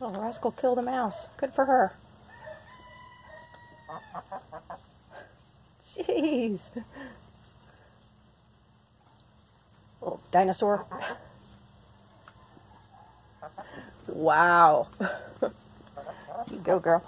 Oh, Rascal killed a mouse. Good for her. Jeez. Little dinosaur. Wow. you go, girl.